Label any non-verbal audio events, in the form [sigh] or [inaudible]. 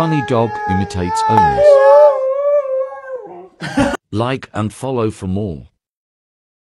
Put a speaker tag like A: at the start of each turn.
A: Funny dog imitates owners. [laughs] like and follow for more.